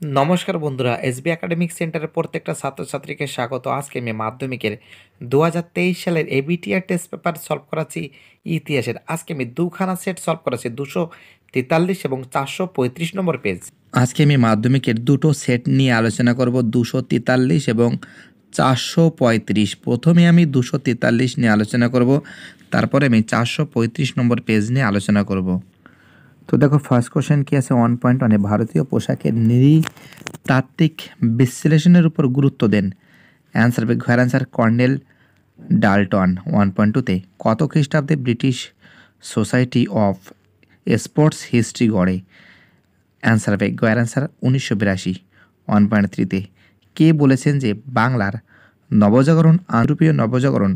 নমস্কার বন্ধুরা, SB academic সেন্টারের প্রত্যেকটা ছাত্রছাত্রীকে স্বাগত। আজকে আমি মাধ্যমিকের দু হাজার তেইশ সালের এবিটিআর টেস্ট পেপার সলভ করাচ্ছি ইতিহাসের। আজকে আমি দুখানা সেট সলভ করাচ্ছি, দুশো তেতাল্লিশ এবং চারশো পঁয়ত্রিশ নম্বর পেজ আজকে আমি মাধ্যমিকের দুটো সেট নিয়ে আলোচনা করব, দুশো তেতাল্লিশ এবং চারশো পঁয়ত্রিশ। প্রথমে আমি দুশো তেতাল্লিশ নিয়ে আলোচনা করব, তারপরে আমি চারশো পঁয়ত্রিশ নম্বর পেজ নিয়ে আলোচনা করব। তো দেখো ফার্স্ট কোশ্চেন কি আছে? ওয়ান পয়েন্ট ওয়ানে ভারতীয় পোশাকের নৃতাত্ত্বিক বিশ্লেষণের উপর গুরুত্ব দেন। অ্যান্সার হবে ঘর answer colonel Dalton one point টুতে কত খ্রিস্টাব্দে British society of sports history গড়ে? অ্যান্সার হবে গয়ার অ্যান্সার উনিশশো বিরাশি ওয়ান পয়েন্ট থ্রিতে কে বলেছেন যে বাংলার নবজাগরণ আনরূপীয় নবজাগরণ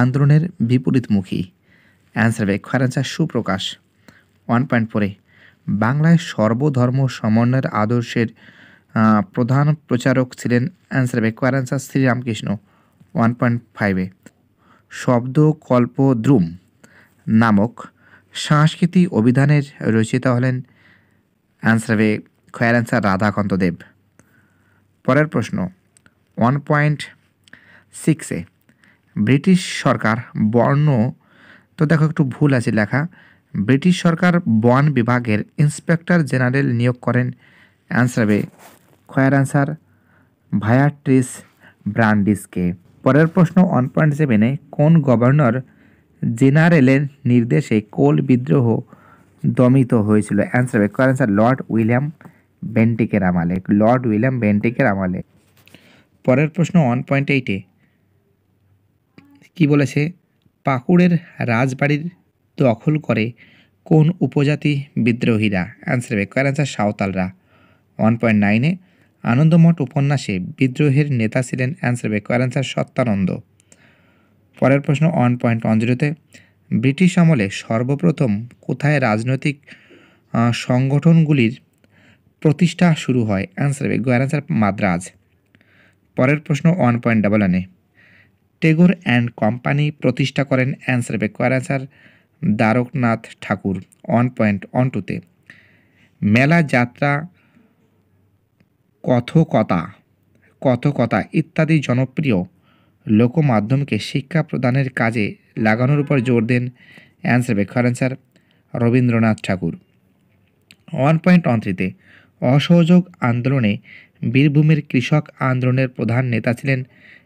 আন্দোলনের বিপরীতমুখী? অ্যান্সার হবে খয়ার অ্যান্সার সুপ্রকাশ। ওয়ান পয়েন্ট ফোরে বাংলায় সর্বধর্ম সমন্বয়ের আদর্শের প্রধান প্রচারক ছিলেন অ্যান্সার বেকোয়ার অ্যান্সার শ্রীরামকৃষ্ণ ওয়ান পয়েন্ট ফাইভে শব্দ, কল্প, দ্রুম নামক সাংস্কৃতিক অভিধানের রচিতা হলেন অ্যান্সার হবে খয়ার অ্যান্সার রাধাকান্ত দেব। পরের প্রশ্ন ওয়ান পয়েন্ট সিক্সে ব্রিটিশ সরকার বর্ণ, তো দেখো একটু ভুল আছে লেখা ব্রিটিশ সরকার বন বিভাগের ইন্সপেক্টর জেনারেল নিয়োগ করেন। অ্যান্সার হবে, খয়ার অ্যান্সার, ভায়াট্রিস ব্রান্ডিসকে পরের প্রশ্ন ওয়ান পয়েন্ট সেভেনে কোন গভর্নর জেনারেলের নির্দেশে কোল বিদ্রোহ দমিত হয়েছিল? অ্যান্সার হবে কয়ার অ্যান্সার, লর্ড উইলিয়াম বেন্টিকের আমলে। লর্ড উইলিয়াম বেন্টিকের আমলে। পরের প্রশ্ন ওয়ান পয়েন্ট এইটে কী বলেছে? পাকুড়ের রাজবাড়ির দখল করে কোন উপজাতি বিদ্রোহীরা? অ্যান্সার হবে, কয়ার অ্যান্সার সাঁওতালরা। ওয়ান পয়েন্ট নাইনে আনন্দমঠ উপন্যাসে বিদ্রোহের নেতা ছিলেন অ্যান্সার হবে, কয়ার অ্যান্সার সত্যানন্দ। পরের প্রশ্ন ওয়ান পয়েন্ট ওয়ান জিরোতে ব্রিটিশ আমলে সর্বপ্রথম কোথায় রাজনৈতিক সংগঠনগুলির প্রতিষ্ঠা শুরু হয়? অ্যান্সার হবে অ্যান্সার মাদ্রাজ। পরের প্রশ্ন ওয়ান পয়েন্ট ডাবল ওয়ানে টেগোর অ্যান্ড কোম্পানি প্রতিষ্ঠা করেন অ্যান্সার হবে answer Dwarkanath Tagore one point one টুতে মেলা যাত্রা, কথকতা কথকতা ইত্যাদি জনপ্রিয় লোকমাধ্যমকে শিক্ষা প্রদানের কাজে লাগানোর উপর জোর দেন answer বেক্ষর answer Rabindranath Thakur. One point one থ্রিতে অসহযোগ আন্দোলনে বীরভূমের কৃষক আন্দোলনের প্রধান নেতা ছিলেন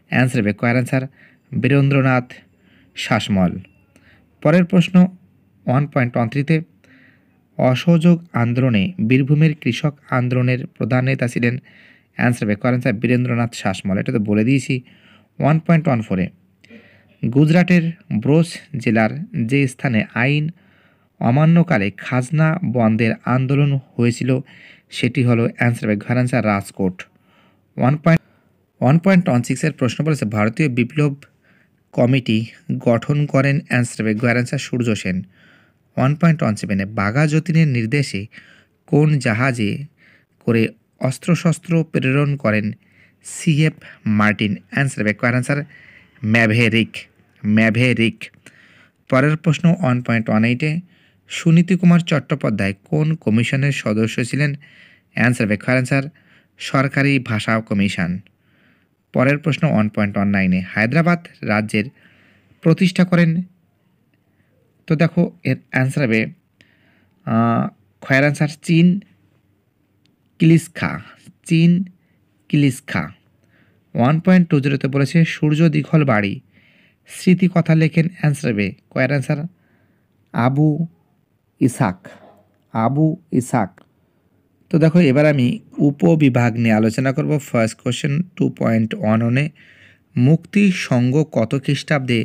অ্যান্সার বেক্ষর অ্যান্সার বীরেন্দ্রনাথ শাসমল। পরের প্রশ্ন ওয়ান পয়েন্ট ওয়ান থ্রিতে অসহযোগ আন্দোলনে বীরভূমের কৃষক আন্দোলনের প্রধান নেতা ছিলেন। অ্যান্সার বেকার অ্যান্সার বীরেন্দ্রনাথ শাসমল। এটা তো বলে দিয়েছি। ওয়ান পয়েন্ট ওয়ান ফোরে গুজরাটের ব্রোস জেলার যে স্থানে আইন অমান্যকালে খাজনা বন্ধের আন্দোলন হয়েছিল, সেটি হলো অ্যান্সার ঘর answer Rajkot. One point one point one সিক্সের প্রশ্ন বলেছে, ভারতীয় বিপ্লব কমিটি গঠন করেন অ্যান্সার ঘর answer Surya Sen. One point one সেভেনে বাঘা যতীনের নির্দেশে কোন জাহাজে করে অস্ত্রশস্ত্র প্রেরণ করেন সিএফ মার্টিন? অ্যান্সার ব্যাক অ্যান্সার ম্যাভেরিক। ম্যাভেরিক। পরের প্রশ্ন ওয়ান পয়েন্ট ওয়ান এইটে সুনীতি কুমার চট্টোপাধ্যায় কোন কমিশনের সদস্য ছিলেন? অ্যান্সার অ্যান্সার সরকারি ভাষা কমিশন। পরের প্রশ্ন ওয়ান পয়েন্ট ওয়ান নাইনে হায়দ্রাবাদ রাজ্যের প্রতিষ্ঠা করেন। তো দেখো, এর অ্যান্সার হবে খয়ের অ্যান্সার চীন কিলিসখা। চীন কিলিসখা। ওয়ান পয়েন্ট টু জিরোতে বলেছে, সূর্য দীঘল বাড়ি। স্মৃতি কথা লেখেন অ্যান্সার হবে কয়ের অ্যান্সার আবু ইসাক। আবু ইসাক। তো দেখো, এবার আমি উপবিভাগ নিয়ে আলোচনা করব। First question two point one one মুক্তি সংঘ কত খ্রিস্টাব্দে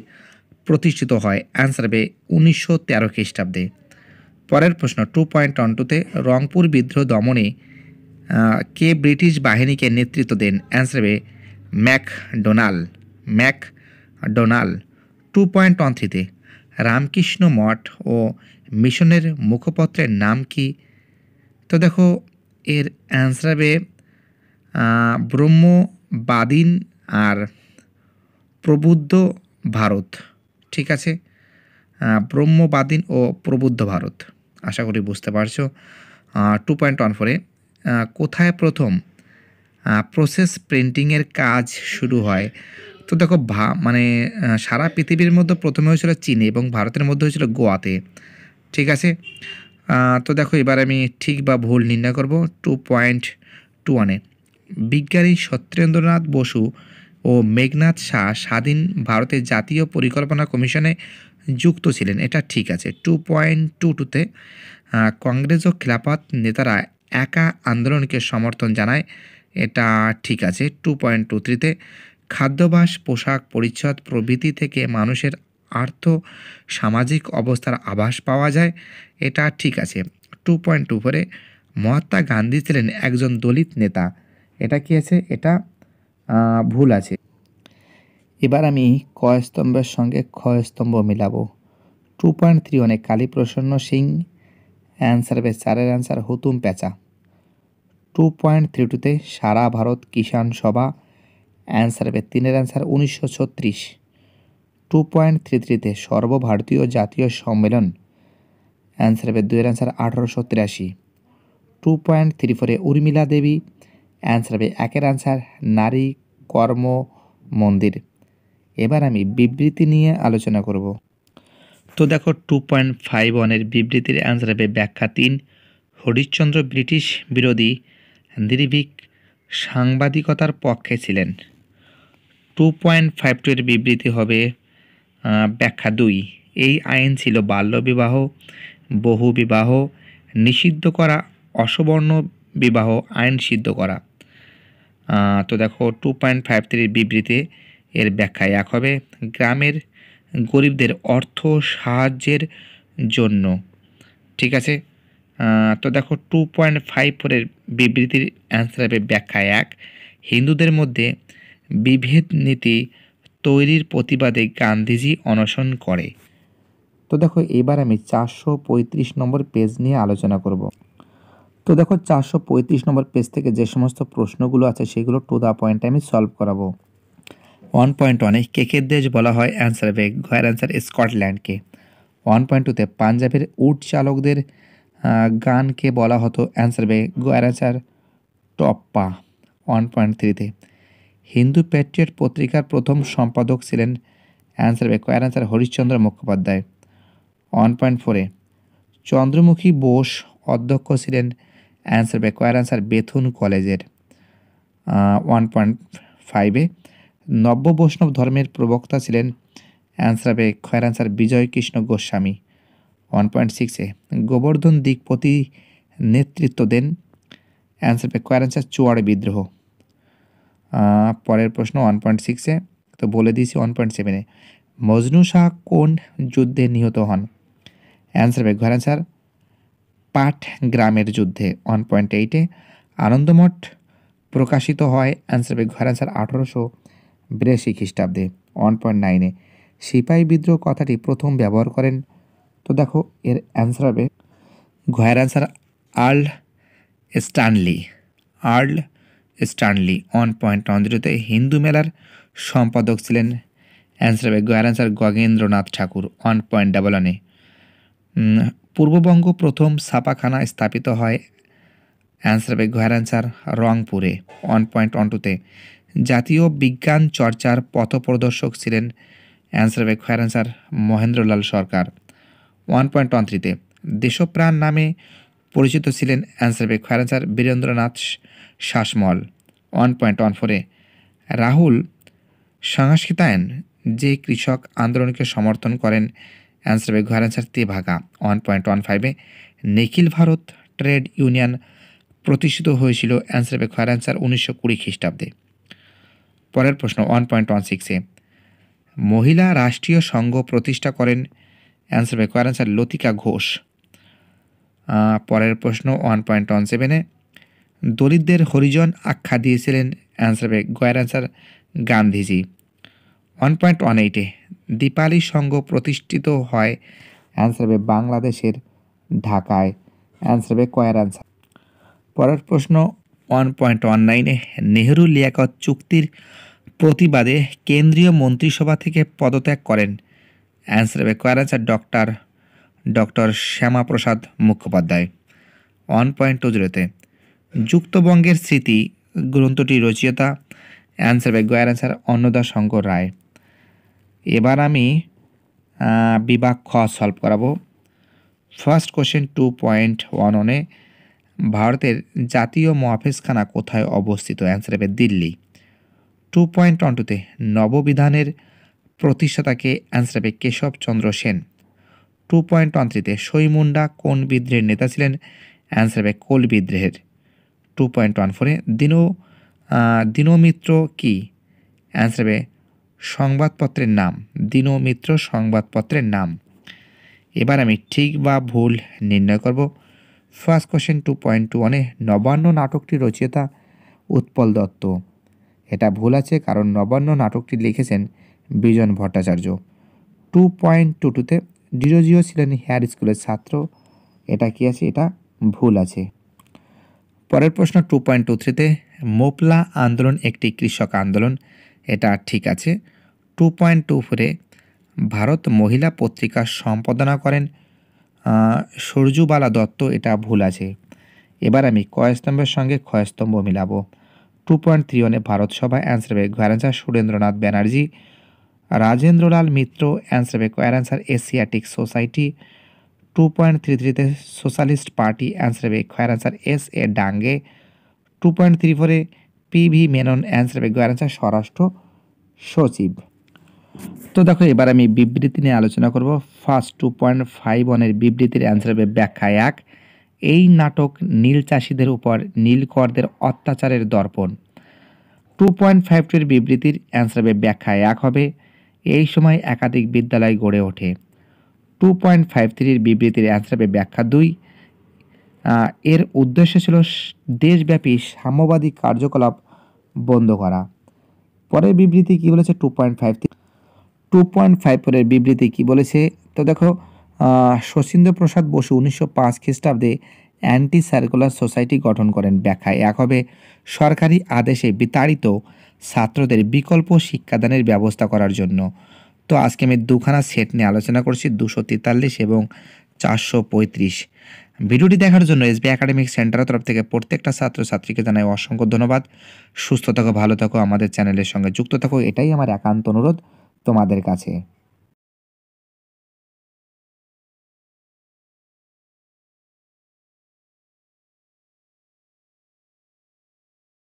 প্রতিষ্ঠিত হয়? অ্যান্সার হবে উনিশশো তেরো খ্রিস্টাব্দে। পরের প্রশ্ন টু পয়েন্ট ওয়ান টুতে রংপুর বিদ্রোহ দমনে কে ব্রিটিশ বাহিনীকে নেতৃত্ব দেন? অ্যান্সার হবে MacDonald MacDonald two point one থ্রিতে রামকৃষ্ণ মঠ ও মিশনের মুখপত্রের নাম কি? তো দেখো এর অ্যান্সার হবে ব্রহ্মবাদিন আর প্রবুদ্ধ ভারত। ঠিক আছে? ব্রহ্মবাদিন ও প্রবুদ্ধ ভারত। আশা করি বুঝতে পারছ। টু পয়েন্ট ওয়ান ফোরে কোথায় প্রথম প্রসেস প্রিন্টিংয়ের কাজ শুরু হয়? তো দেখো, ভা মানে সারা পৃথিবীর মধ্যে প্রথমে হয়েছিল চীনে এবং ভারতের মধ্যে হয়েছিল গোয়াতে। ঠিক আছে? তো দেখো, এবার আমি ঠিক বা ভুল নির্ণয় করব টু পয়েন্ট টু ওয়ানে বিজ্ঞানী সত্যেন্দ্রনাথ বসু ও মেঘনাথ শাহ স্বাধীন ভারতের জাতীয় পরিকল্পনা কমিশনে যুক্ত ছিলেন। এটা ঠিক আছে টু পয়েন্ট টু টুতে কংগ্রেস ও খিলাফত নেতারা একা আন্দোলনকে সমর্থন জানায়, এটা ঠিক আছে টু পয়েন্ট টু থ্রিতে খাদ্যাভাস পোশাক, পরিচ্ছদ প্রভৃতি থেকে মানুষের আর্থ সামাজিক অবস্থার আভাস পাওয়া যায়, এটা ঠিক আছে। টু পয়েন্ট টু ফোরে, মহাত্মা গান্ধী ছিলেন একজন দলিত নেতা। এটা কি আছে? এটা ভুল আছে। এবার আমি ক স্তম্ভের সঙ্গে খ স্তম্ভ মিলাবো। টু পয়েন্ট থ্রি অনেক কালীপ্রসন্ন সিং, অ্যান্সার হবে চারের অ্যান্সার হুতুম পেঁচা। টু পয়েন্ট থ্রি টুতে সারা ভারত কিষাণ সভা, অ্যান্সার হবে তিনের অ্যান্সার উনিশশো ছত্রিশ। টু পয়েন্ট থ্রি থ্রিতে সর্বভারতীয় জাতীয় সম্মেলন। অ্যান্সার হবে দুয়ের অ্যান্সার আঠারোশো তিরাশি। টু পয়েন্ট থ্রি ফোরে উর্মিলা দেবী। অ্যান্সার হবে একের অ্যান্সার নারী কর্ম মন্দির। এবার আমি বিবৃতি নিয়ে আলোচনা করব। তো দেখো টু পয়েন্ট ফাইভ ওয়ানের বিবৃতির অ্যান্সার হবে ব্যাখ্যা তিন। হরিশ্চন্দ্র ব্রিটিশ বিরোধী নির্ভীক সাংবাদিকতার পক্ষে ছিলেন। টু পয়েন্ট ফাইভ টু এর বিবৃতি হবে ব্যাখ্যা দুই। এই আইন ছিল বাল্যবিবাহ বহু বিবাহ নিষিদ্ধ করা অসবর্ণ বিবাহ আইন সিদ্ধ করা। তো দেখো টু পয়েন্ট ফাইভ থ্রির বিবৃতি এর ব্যাখ্যা এক হবে, গ্রামের গরিবদের অর্থ সাহায্যের জন্য। ঠিক আছে? তো দেখো টু পয়েন্ট ফাইভ ফোরের বিবৃতির অ্যান্সার হবে ব্যাখ্যা এক। হিন্দুদের মধ্যে বিভেদ নীতি তৈরির প্রতিবাদে গান্ধীজি অনশন করে। তো দেখো, এবার আমি চারশো পঁয়ত্রিশ নম্বর পেজ নিয়ে আলোচনা করব। তো দেখো, চারশো পঁয়ত্রিশ নম্বর পেজ থেকে যে সমস্ত প্রশ্নগুলো আছে, সেগুলো টু দ্য পয়েন্ট আমি সলভ করাবো। ওয়ান পয়েন্ট ওয়ানে কেকের দেশ বলা হয়? অ্যান্সার হবে গয়ের অ্যান্সার স্কটল্যান্ডকে। ওয়ান পয়েন্ট টুতে পাঞ্জাবের উট চালকদের গানকে বলা হতো। অ্যান্সার হবে গয়ের অ্যান্সার টপ্পা। ওয়ান পয়েন্ট থ্রিতে হিন্দু প্যাট্রিয়ট পত্রিকার প্রথম সম্পাদক ছিলেন অ্যান্সার হবে choir answer Harishchandra Mukhopadhyay. One point ফোরে চন্দ্রমুখী বোস অধ্যক্ষ ছিলেন অ্যান্সার হবে কয়ার অ্যান্সার বেথুন কলেজের। ওয়ান পয়েন্ট ফাইভে নব্য বৈষ্ণব ধর্মের প্রবক্তা ছিলেন অ্যান্সার হবে খয়ের answer Bijoy Krishna Goswami one point সিক্সে গোবর্ধন দিকপতি নেতৃত্ব দেন অ্যান্সার হবে কয়ার অ্যান্সার চুয়াড় বিদ্রোহ। পরের প্রশ্ন ওয়ান পয়েন্ট সিক্সে তো বলে দিয়েছি ওয়ান পয়েন্ট সেভেনে মজনু শাহ কোন যুদ্ধে নিহত হন? অ্যান্সার হবে ঘর অ্যান্সার পাট গ্রামের যুদ্ধে ওয়ান পয়েন্ট এইটে আনন্দমঠ প্রকাশিত হয় অ্যান্সার হবে ঘর অ্যান্সার আঠারোশো বিরাশি খ্রিস্টাব্দে ওয়ান পয়েন্ট নাইনে সিপাহী বিদ্রোহ কথাটি প্রথম ব্যবহার করেন, তো দেখো এর অ্যান্সার হবে ঘয়ের answer earl Stanley earl Stanley one point জিরোতে হিন্দু মেলার সম্পাদক ছিলেন অ্যান্সার হবে গয়ের answer Gagendranath Tagore one point double ওয়ানে। পূর্ববঙ্গ প্রথম ছাপাখানা স্থাপিত হয় অ্যান্সার হবে ঘয়ের অ্যান্সার রংপুরে ওয়ান পয়েন্ট ওয়ান টুতে জাতীয় বিজ্ঞান চর্চার পথপ্রদর্শক ছিলেন অ্যান্সার হবে answer Mahendralal Sarkar one point one থ্রিতে দেশপ্রাণ নামে পরিচিত ছিলেন অ্যান্সার হবে খয়ের answer Birendranath Sasmal. One point one ফোরে রাহুল সংস্কৃতায়ন যে কৃষক আন্দোলনকে সমর্থন করেন অ্যান্সার হবে ঘর answer Tebhaga one point one ফাইভে নিখিল ভারত ট্রেড ইউনিয়ন প্রতিষ্ঠিত হয়েছিল অ্যান্সার হবে খয়ের অ্যান্সার উনিশশো কুড়ি খ্রিস্টাব্দে। পরের প্রশ্ন ওয়ান পয়েন্ট ওয়ান সিক্সে মহিলা রাষ্ট্রীয় সংঘ প্রতিষ্ঠা করেন অ্যান্সার হবে কয়ার অ্যান্সার লতিকা ঘোষ। পরের প্রশ্ন ওয়ান পয়েন্ট ওয়ান সেভেনে দলিতদের হরিজন আখ্যা দিয়েছিলেন অ্যান্সার হবে গয়ের answer Gandhiji. One point one এইটে দীপালি সংঘ প্রতিষ্ঠিত হয় অ্যান্সার হবে বাংলাদেশের ঢাকায় অ্যান্সার হবে কয়ার অ্যান্সার পরের প্রশ্ন ওয়ান পয়েন্ট ওয়ান নাইনে নেহরু লিয়াকত চুক্তির প্রতিবাদে কেন্দ্রীয় মন্ত্রিসভা থেকে পদত্যাগ করেন অ্যান্সার হবে choir answer doctor doctor Syama Prasad Mukhopadhyay. One point two জিরোতে, যুক্তবঙ্গের স্মৃতি, গ্রন্থটি রচয়িতা, অ্যান্সার হবে গয়ের অ্যান্সার অন্নদা শঙ্কর রায়। এবার আমি বিভাগ খ সলভ করাবো। First question two point one one ভারতের জাতীয় মহাফেজখানা কোথায় অবস্থিত? অ্যান্সার হবে দিল্লি। টু পয়েন্ট ওয়ান টুতে, নববিধানের প্রতিষ্ঠাতাকে অ্যান্সার হবে Keshab Chandra Sen. Two point one থ্রিতে সৈমুন্ডা কোন বিদ্রোহের নেতা ছিলেন? অ্যান্সার হবে কোল বিদ্রোহের। টু পয়েন্ট ওয়ান ফোরে দিন দিনমিত্র কি? অ্যান্সার হবে সংবাদপত্রের নাম। দিনমিত্র সংবাদপত্রের নাম। এবার আমি ঠিক বা ভুল নির্ণয় করব। First question two point two ওয়ানে নবান্ন নাটকটি রচয়িতা উৎপল দত্ত। এটা ভুল আছে কারণ নবান্ন নাটকটি লিখেছেন Bijon Bhattacharya. Two point two টুতে ডিরোজিও ছিলেন হেয়ার স্কুলের ছাত্র। এটা কি আছে? এটা ভুল আছে। পরের প্রশ্ন টু পয়েন্ট টু থ্রিতে মোপলা আন্দোলন একটি কৃষক আন্দোলন। এটা ঠিক আছে। টু পয়েন্ট টু ফোরে ভারত মহিলা পত্রিকা সম্পাদনা করেন আহ, সরজুবালা দত্ত। এটা ভুল আছে। এবার আমি কয়স্তম্ভের সঙ্গে ক্ষয়স্তম্ভ মিলাবো। টু পয়েন্ট থ্রি ওয়ানে ভারত সভা অ্যান্সার হবে ঘয়ার সুরেন্দ্রনাথ ব্যানার্জি রাজেন্দ্রলাল মিত্র অ্যান্সার হবে answer Asiatic society two point three থ্রিতে সোশ্যালিস্ট পার্টি অ্যান্সার হবে খয়ার answer S A Dange two point three ফোরে পি ভি মেনন অ্যান্সার হবে গয়ার অ্যান্সার স্বরাষ্ট্র সচিব তো দেখো, এবার আমি বিবৃতি নিয়ে আলোচনা করব। ফার্স্ট টু পয়েন্ট ফাইভ ওয়ানের বিবৃতির অ্যান্সার হবে ব্যাখ্যা এক, এই নাটক নীল চাষিদের উপর নীলকরদের অত্যাচারের দর্পণ। টু পয়েন্ট ফাইভ টুর বিবৃতির অ্যান্সার হবে ব্যাখ্যা এক হবে। এই সময় একাধিক বিদ্যালয় গড়ে ওঠে। টু পয়েন্ট ফাইভ থ্রির বিবৃতির অ্যান্সার ব্যাখ্যা দুই এর উদ্দেশ্য ছিল দেশব্যাপী সাম্যবাদী কার্যকলাপ বন্ধ করা। পরের বিবৃতি কি বলেছে? Two point five three two point five ফোরের বিবৃতি কি বলেছে? তো দেখো শচীন্দ্র প্রসাদ বসু উনিশশো পাঁচ খ্রিস্টাব্দে অ্যান্টি সার্কুলার সোসাইটি গঠন করেন ব্যাখ্যায়। এক হবে সরকারি আদেশে বিতাড়িত ছাত্রদের বিকল্প শিক্ষাদানের ব্যবস্থা করার জন্য। তো আজকে আমি দুখানা সেট নিয়ে আলোচনা করছি, দুশো তেতাল্লিশ এবং চারশো পঁয়ত্রিশ। ভিডিওটি দেখার জন্য এসবি একাডেমিক সেন্টারের তরফ থেকে প্রত্যেকটা ছাত্রছাত্রীকে জানাই অসংখ্য ধন্যবাদ। সুস্থ থাকো, ভালো থাকো, আমাদের চ্যানেলের সঙ্গে যুক্ত থাকো, এটাই আমার একান্ত অনুরোধ তোমাদের কাছে।